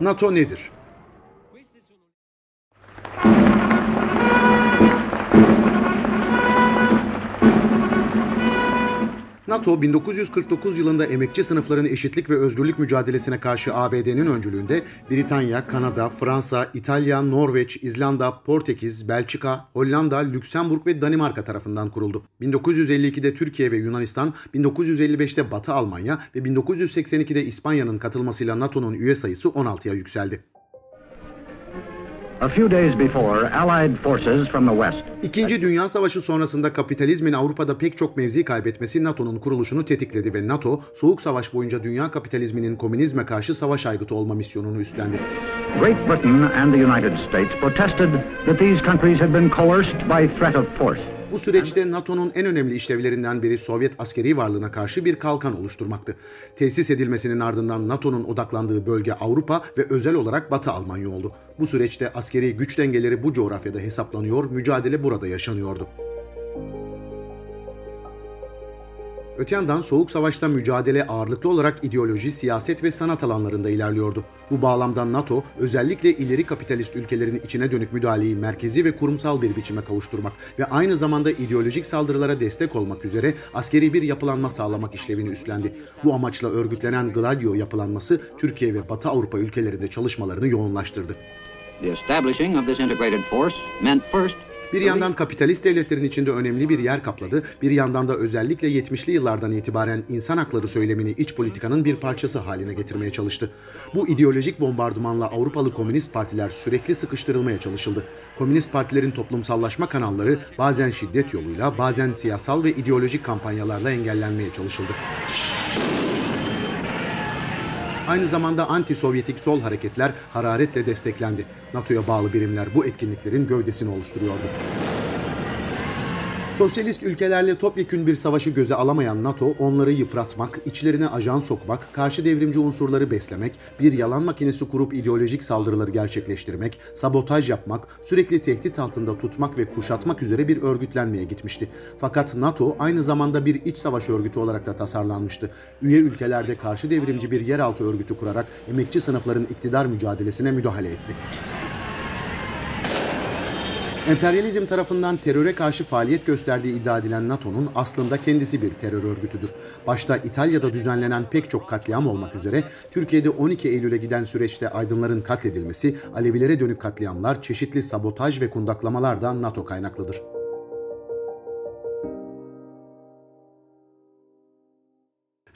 NATO nedir? NATO 1949 yılında emekçi sınıfların eşitlik ve özgürlük mücadelesine karşı ABD'nin öncülüğünde Britanya, Kanada, Fransa, İtalya, Norveç, İzlanda, Portekiz, Belçika, Hollanda, Lüksemburg ve Danimarka tarafından kuruldu. 1952'de Türkiye ve Yunanistan, 1955'te Batı Almanya ve 1982'de İspanya'nın katılmasıyla NATO'nun üye sayısı 16'ya yükseldi. A few days before, Allied forces from the West İkinci Dünya Savaşı sonrasında kapitalizmin Avrupa'da pek çok mevzi kaybetmesi NATO'nun kuruluşunu tetikledi ve NATO, Soğuk Savaş boyunca dünya kapitalizminin komünizme karşı savaş aygıtı olma misyonunu üstlendi. Great Britain and the United States protested that these countries had been coerced by threat of force. Bu süreçte NATO'nun en önemli işlevlerinden biri Sovyet askeri varlığına karşı bir kalkan oluşturmaktı. Tesis edilmesinin ardından NATO'nun odaklandığı bölge Avrupa ve özel olarak Batı Almanya oldu. Bu süreçte askeri güç dengeleri bu coğrafyada hesaplanıyor, mücadele burada yaşanıyordu. Öte yandan Soğuk Savaş'ta mücadele ağırlıklı olarak ideoloji, siyaset ve sanat alanlarında ilerliyordu. Bu bağlamda NATO, özellikle ileri kapitalist ülkelerin içine dönük müdahaleyi merkezi ve kurumsal bir biçime kavuşturmak ve aynı zamanda ideolojik saldırılara destek olmak üzere askeri bir yapılanma sağlamak işlevini üstlendi. Bu amaçla örgütlenen Gladio yapılanması Türkiye ve Batı Avrupa ülkelerinde çalışmalarını yoğunlaştırdı. The establishing of this integrated force meant first Bir yandan kapitalist devletlerin içinde önemli bir yer kapladı, bir yandan da özellikle 70'li yıllardan itibaren insan hakları söylemini iç politikanın bir parçası haline getirmeye çalıştı. Bu ideolojik bombardımanla Avrupalı komünist partiler sürekli sıkıştırılmaya çalışıldı. Komünist partilerin toplumsallaşma kanalları bazen şiddet yoluyla, bazen siyasal ve ideolojik kampanyalarla engellenmeye çalışıldı. Aynı zamanda anti-Sovyetik sol hareketler hararetle desteklendi. NATO'ya bağlı birimler bu etkinliklerin gövdesini oluşturuyordu. Sosyalist ülkelerle topyekün bir savaşı göze alamayan NATO, onları yıpratmak, içlerine ajan sokmak, karşı devrimci unsurları beslemek, bir yalan makinesi kurup ideolojik saldırıları gerçekleştirmek, sabotaj yapmak, sürekli tehdit altında tutmak ve kuşatmak üzere bir örgütlenmeye gitmişti. Fakat NATO aynı zamanda bir iç savaş örgütü olarak da tasarlanmıştı. Üye ülkelerde karşı devrimci bir yeraltı örgütü kurarak emekçi sınıfların iktidar mücadelesine müdahale etti. Emperyalizm tarafından teröre karşı faaliyet gösterdiği iddia edilen NATO'nun aslında kendisi bir terör örgütüdür. Başta İtalya'da düzenlenen pek çok katliam olmak üzere Türkiye'de 12 Eylül'e giden süreçte aydınların katledilmesi, Alevilere dönük katliamlar, çeşitli sabotaj ve kundaklamalar da NATO kaynaklıdır.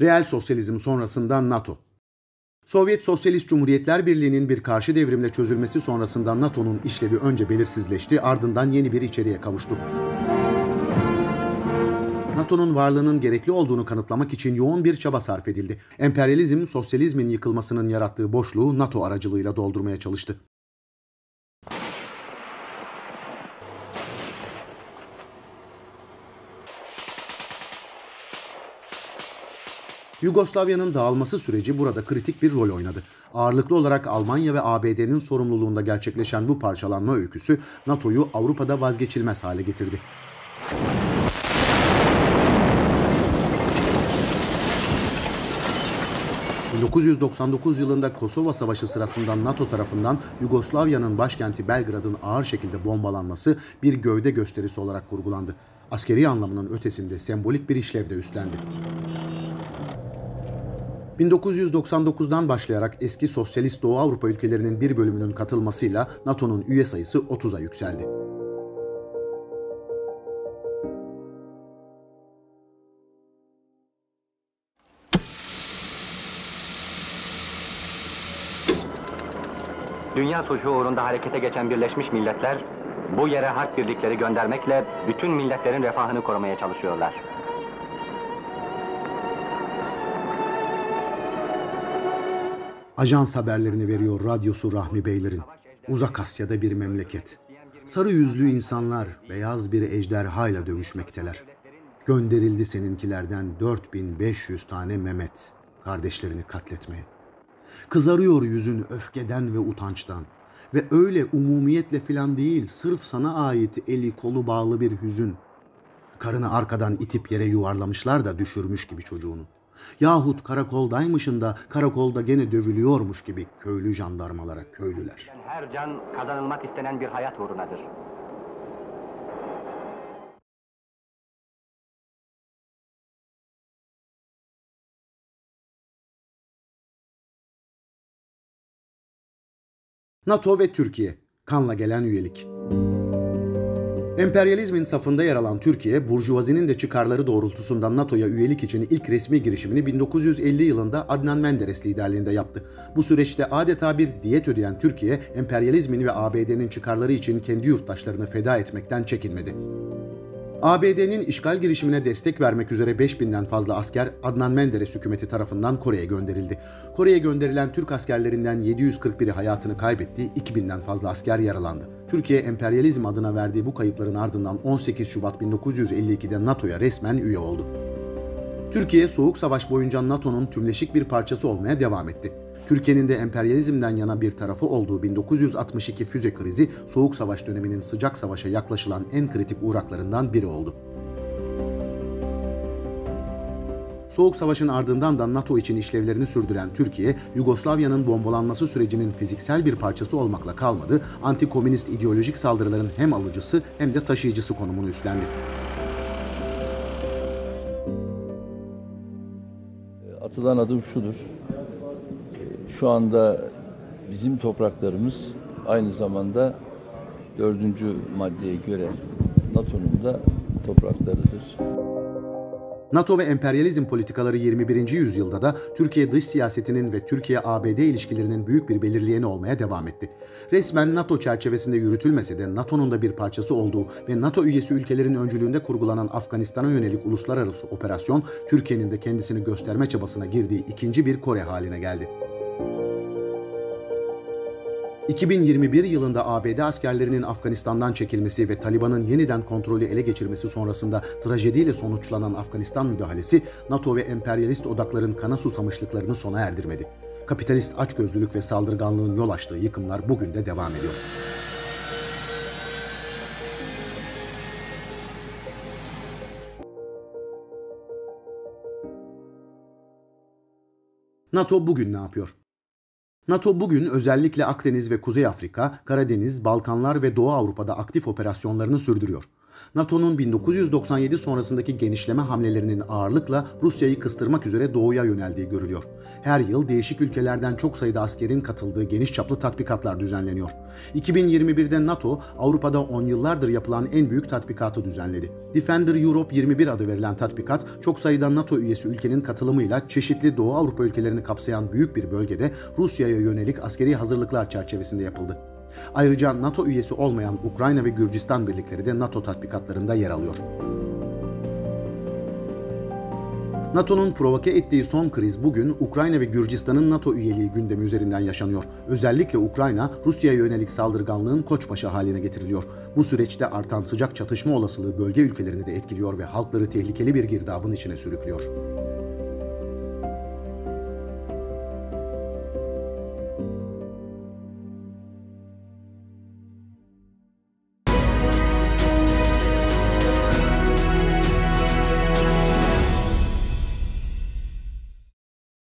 Reel sosyalizm sonrasında NATO Sovyet Sosyalist Cumhuriyetler Birliği'nin bir karşı devrimle çözülmesi sonrasında NATO'nun işlevi önce belirsizleşti, ardından yeni bir içeriğe kavuştu. NATO'nun varlığının gerekli olduğunu kanıtlamak için yoğun bir çaba sarf edildi. Emperyalizm, sosyalizmin yıkılmasının yarattığı boşluğu NATO aracılığıyla doldurmaya çalıştı. Yugoslavya'nın dağılması süreci burada kritik bir rol oynadı. Ağırlıklı olarak Almanya ve ABD'nin sorumluluğunda gerçekleşen bu parçalanma öyküsü NATO'yu Avrupa'da vazgeçilmez hale getirdi. ...1999 yılında Kosova Savaşı sırasında NATO tarafından Yugoslavya'nın başkenti Belgrad'ın ağır şekilde bombalanması bir gövde gösterisi olarak kurgulandı. Askeri anlamının ötesinde sembolik bir işlev de üstlendi. 1999'dan başlayarak eski sosyalist Doğu Avrupa ülkelerinin bir bölümünün katılmasıyla NATO'nun üye sayısı 30'a yükseldi. Dünya sulhu uğrunda harekete geçen Birleşmiş Milletler, bu yere harp birlikleri göndermekle bütün milletlerin refahını korumaya çalışıyorlar. Ajans haberlerini veriyor radyosu Rahmi Beylerin. Uzak Asya'da bir memleket. Sarı yüzlü insanlar beyaz bir ejderhayla dövüşmekteler. Gönderildi seninkilerden 4500 tane Mehmet kardeşlerini katletmeye. Kızarıyor yüzün öfkeden ve utançtan. Ve öyle umumiyetle filan değil, sırf sana ait eli kolu bağlı bir hüzün. Karını arkadan itip yere yuvarlamışlar da düşürmüş gibi çocuğunu. Yahut karakoldaymışın da karakolda gene dövülüyormuş gibi köylü jandarmalara köylüler. Her can kazanılmak istenen bir hayat uğrunadır. NATO ve Türkiye, kanla gelen üyelik. Emperyalizmin safında yer alan Türkiye, Burjuvazinin de çıkarları doğrultusunda NATO'ya üyelik için ilk resmi girişimini 1950 yılında Adnan Menderes liderliğinde yaptı. Bu süreçte adeta bir diyet ödeyen Türkiye, emperyalizmin ve ABD'nin çıkarları için kendi yurttaşlarını feda etmekten çekinmedi. ABD'nin işgal girişimine destek vermek üzere 5000'den fazla asker Adnan Menderes hükümeti tarafından Kore'ye gönderildi. Kore'ye gönderilen Türk askerlerinden 741'i hayatını kaybetti, 2000'den fazla asker yaralandı. Türkiye emperyalizm adına verdiği bu kayıpların ardından 18 Şubat 1952'de NATO'ya resmen üye oldu. Türkiye Soğuk Savaş boyunca NATO'nun tümleşik bir parçası olmaya devam etti. Türkiye'nin de emperyalizmden yana bir tarafı olduğu 1962 füze krizi Soğuk Savaş döneminin sıcak savaşa yaklaşılan en kritik uğraklarından biri oldu. Soğuk Savaş'ın ardından da NATO için işlevlerini sürdüren Türkiye, Yugoslavya'nın bombalanması sürecinin fiziksel bir parçası olmakla kalmadı, anti-komünist ideolojik saldırıların hem alıcısı hem de taşıyıcısı konumunu üstlendi. Atılan adım şudur şu anda bizim topraklarımız aynı zamanda dördüncü maddeye göre NATO'nun da topraklarıdır. NATO ve emperyalizm politikaları 21. yüzyılda da Türkiye dış siyasetinin ve Türkiye-ABD ilişkilerinin büyük bir belirleyeni olmaya devam etti. Resmen NATO çerçevesinde yürütülmese de NATO'nun da bir parçası olduğu ve NATO üyesi ülkelerin öncülüğünde kurgulanan Afganistan'a yönelik uluslararası operasyon Türkiye'nin de kendisini gösterme çabasına girdiği ikinci bir Kore haline geldi. 2021 yılında ABD askerlerinin Afganistan'dan çekilmesi ve Taliban'ın yeniden kontrolü ele geçirmesi sonrasında trajediyle sonuçlanan Afganistan müdahalesi NATO ve emperyalist odakların kana susamışlıklarını sona erdirmedi. Kapitalist açgözlülük ve saldırganlığın yol açtığı yıkımlar bugün de devam ediyor. NATO bugün ne yapıyor? NATO bugün özellikle Akdeniz ve Kuzey Afrika, Karadeniz, Balkanlar ve Doğu Avrupa'da aktif operasyonlarını sürdürüyor. NATO'nun 1997 sonrasındaki genişleme hamlelerinin ağırlıkla Rusya'yı kıstırmak üzere doğuya yöneldiği görülüyor. Her yıl değişik ülkelerden çok sayıda askerin katıldığı geniş çaplı tatbikatlar düzenleniyor. 2021'de NATO, Avrupa'da 10 yıllardır yapılan en büyük tatbikatı düzenledi. Defender Europe 21 adı verilen tatbikat, çok sayıda NATO üyesi ülkenin katılımıyla çeşitli Doğu Avrupa ülkelerini kapsayan büyük bir bölgede Rusya'ya yönelik askeri hazırlıklar çerçevesinde yapıldı. Ayrıca NATO üyesi olmayan Ukrayna ve Gürcistan birlikleri de NATO tatbikatlarında yer alıyor. NATO'nun provoke ettiği son kriz bugün Ukrayna ve Gürcistan'ın NATO üyeliği gündemi üzerinden yaşanıyor. Özellikle Ukrayna, Rusya'ya yönelik saldırganlığın koçbaşı haline getiriliyor. Bu süreçte artan sıcak çatışma olasılığı bölge ülkelerini de etkiliyor ve halkları tehlikeli bir girdabın içine sürüklüyor.